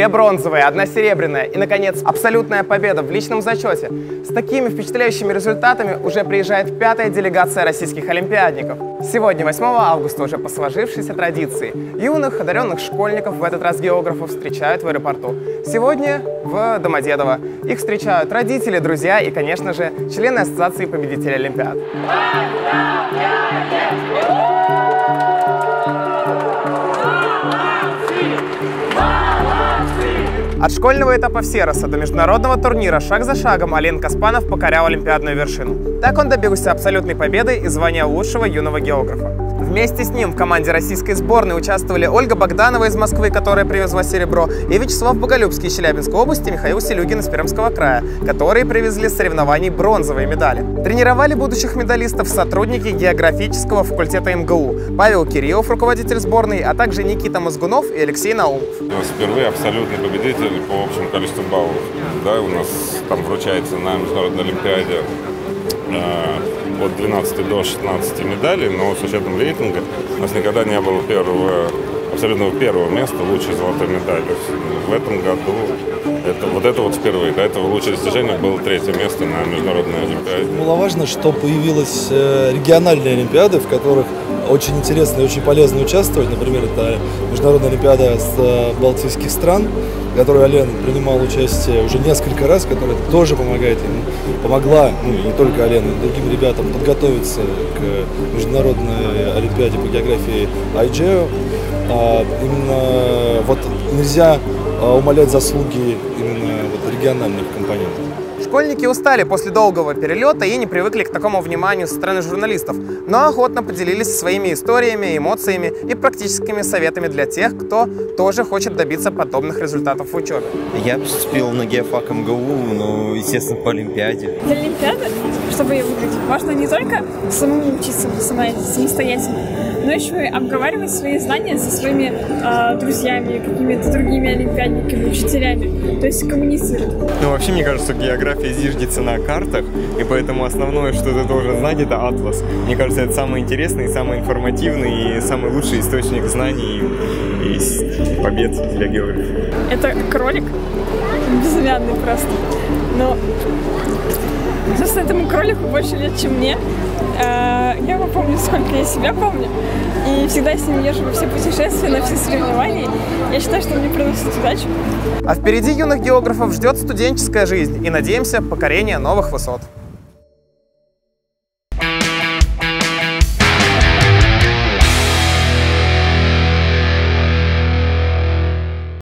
две бронзовые, одна серебряная и, наконец, абсолютная победа в личном зачете. С такими впечатляющими результатами уже приезжает пятая делегация российских олимпиадников. Сегодня, 8 августа, уже по сложившейся традиции, юных одаренных школьников в этот раз географов встречают в аэропорту. Сегодня в Домодедово. Их встречают родители, друзья и, конечно же, члены Ассоциации победителей Олимпиад. Поздравляем! От школьного этапа Всероса до международного турнира шаг за шагом Ален Каспанов покорял олимпиадную вершину. Так он добился абсолютной победы и звания лучшего юного географа. Вместе с ним в команде российской сборной участвовали Ольга Богданова из Москвы, которая привезла серебро, и Вячеслав Боголюбский из Челябинской области, Михаил Селюгин из Пермского края, которые привезли с соревнований бронзовые медали. Тренировали будущих медалистов сотрудники географического факультета МГУ, Павел Кириллов, руководитель сборной, а также Никита Мозгунов и Алексей Наумов. Впервые абсолютный победитель по общему количеству баллов. Да, у нас там вручается на Международной Олимпиаде э, от 12 до 16 медалей, но с учетом рейтинга у нас никогда не было первого, абсолютного первого места лучшей золотой медали. В этом году это, вот это вот впервые. До этого лучшее достижение было третье место на международной олимпиаде. Немаловажно, что появилась э, региональные олимпиады, в которых очень интересно и очень полезно участвовать. Например, это международная олимпиада с э, балтийских стран, в которой Ален принимал участие уже несколько раз, которая тоже помогает ему, помогла, ну не только Ален, но и другим ребятам подготовиться к международной олимпиаде по географии IGEO. А, именно вот нельзя а, умалять заслуги именно вот региональных компонентов. Школьники устали после долгого перелета и не привыкли к такому вниманию со стороны журналистов, но охотно поделились своими историями, эмоциями и практическими советами для тех, кто тоже хочет добиться подобных результатов в учебе. Я поступил на геофак МГУ, ну, естественно, по Олимпиаде. Для Олимпиады, чтобы ее выиграть, важно не только самому учиться самостоятельно, но еще и обговаривать свои знания со своими э, друзьями, какими-то другими олимпиадниками, учителями, то есть коммуницировать. Ну, вообще, мне кажется, география зиждется на картах, и поэтому основное, что ты должен знать, это атлас. Мне кажется, это самый интересный, самый информативный и самый лучший источник знаний и побед для географов. Это кролик, безымянный просто. Но, собственно, этому кролику больше лет, чем мне. Э, я его помню, сколько я себя помню. И всегда с ним езжу во все путешествия, на все соревнования. Я считаю, что он мне приносит удачу. А впереди юных географов ждет студенческая жизнь и, надеемся, покорение новых высот.